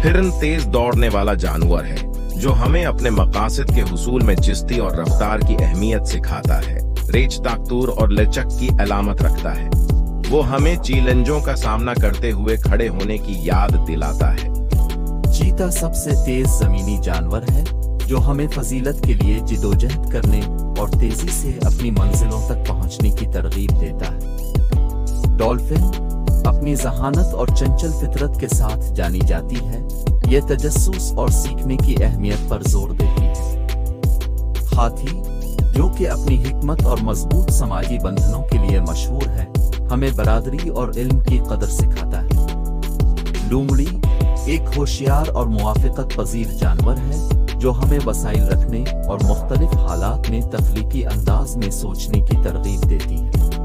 हिरन तेज दौड़ने वाला जानवर है, जो हमें अपने मकासद के हुसूल में चिश्ती और रफ्तार की अहमियत सिखाता है, रेच ताकतूर और लचक की अलामत रखता है। वो हमें चैलेंजों का सामना करते हुए खड़े होने की याद दिलाता है। चीता सबसे तेज जमीनी जानवर है, जो हमें फजीलत के लिए जिदोजहद करने और तेज़ी से अपनी मंजिलों तक पहुँचने की तरगीब देता है। डॉल्फिन अपनी जहानत और चंचल फितरत के साथ जानी जाती है। ये तजस्स और सीखने की अहमियत पर ज़ोर देती है। हाथी, जो कि अपनी हिकमत और मज़बूत समाजी बंधनों के लिए मशहूर है, हमें बरादरी और इल्म की कदर सिखाता है। लूमड़ी एक होशियार और मुआफ़त पजीर जानवर है, जो हमें वसाइल रखने और मुख्तलिफ़ हालात में तख्लीकी अंदाज में सोचने की तरगीब देती है।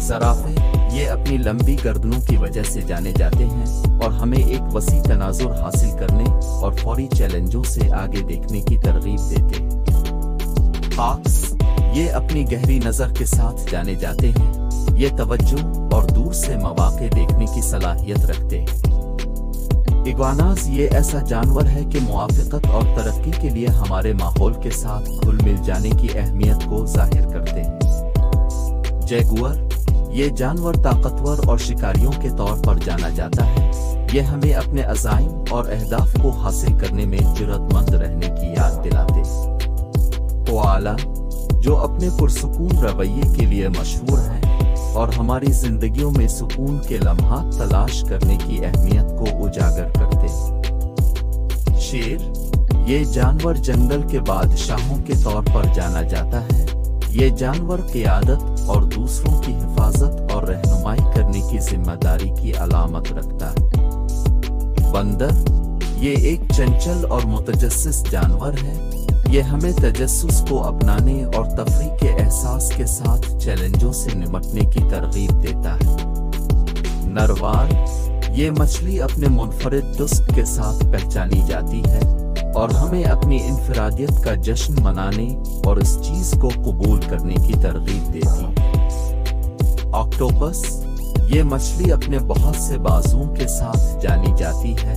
जराफे ये अपनी लंबी गर्दनों की वजह से जाने जाते हैं और हमें एक वसी तनाजुर हासिल करने और फौरी चैलेंजों से आगे देखने की तरगीब देते हैं। हॉक्स ये अपनी गहरी नज़र के साथ जाने जाते हैं। ये तवज्जो और दूर से मवाक़े देखने की सलाहियत रखते हैं। इग्वानाज, ये ऐसा जानवर है कि मुआफ़त और तरक्की के लिए हमारे माहौल के साथ घुल मिल जाने की अहमियत को ज़ाहिर करते हैं। जैगुअर ये जानवर ताकतवर और शिकारियों के तौर पर जाना जाता है। ये हमें अपने अजाइम और अहदाफ को हासिल करने में जरूरतमंद रहने की याद दिलाते कोआला जो अपने पुरसकून रवैये के लिए मशहूर है और हमारी जिंदगियों में सुकून के लम्हा तलाश करने की अहमियत को उजागर करते शेर, ये जानवर जंगल के बादशाहों के तौर पर जाना जाता है। ये जानवर क्यादत और दूसरों की हिफाजत और रहनुमाई करने की ज़िम्मेदारी की अलामत रखता है। बंदर, ये एक चंचल और मुतजस जानवर है। ये हमें तजस्स को अपनाने और तफरी के एहसास के साथ चैलेंजों से निमटने की तरगीब देता है। नरवार, ये मछली अपने मुनफरद दुस्त के साथ पहचानी जाती है और हमें अपनी इनफरादियत का जश्न मनाने और इस चीज़ को कबूल करने की तरगीब देती है। ऑक्टोपस, ये मछली अपने बहुत से बाजुओं के साथ जानी जाती है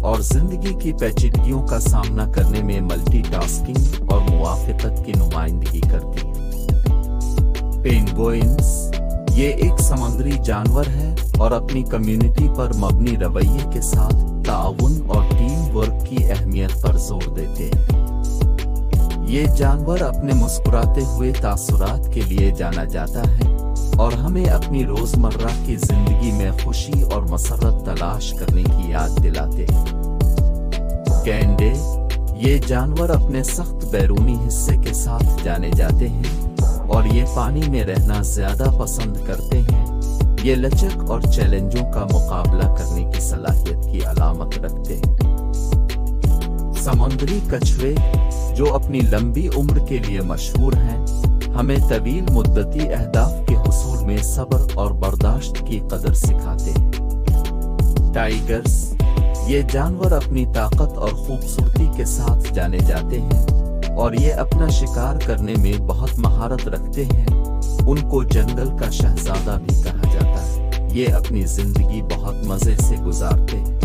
और ज़िंदगी की पेचीदगियों का सामना करने में मल्टीटास्किंग और मुआफ़त की नुमाइंदगी करती है। पेंगोइंस ये एक समुद्री जानवर है और अपनी कम्युनिटी पर मबनी रवैये के साथ ताउन और टीम वर्क की अहमियत पर ज़ोर देते हैं। ये जानवर अपने मुस्कुराते हुए तासुरात के लिए जाना जाता है और हमें अपनी रोज़मर्रा की ज़िंदगी में खुशी और मसरत तलाश करने की याद दिलाते हैं। गैंडे ये जानवर अपने सख्त बैरूनी हिस्से के साथ जाने जाते हैं और ये पानी में रहना ज़्यादा पसंद करते हैं। ये लचक और चैलेंजों का मुकाबला करने की सलाहियत की अलामत रखते हैं। समुद्री कछुए, जो अपनी लंबी उम्र के लिए मशहूर हैं हमें तवील मुद्दती अहदाफ के हसूल में सब्र और बर्दाश्त की कदर सिखाते हैं। टाइगर्स ये जानवर अपनी ताकत और खूबसूरती के साथ जाने जाते हैं और ये अपना शिकार करने में बहुत महारत रखते हैं। उनको जंगल का शहजादा भी कहा जाता है। ये अपनी ज़िंदगी बहुत मज़े से गुजारते हैं।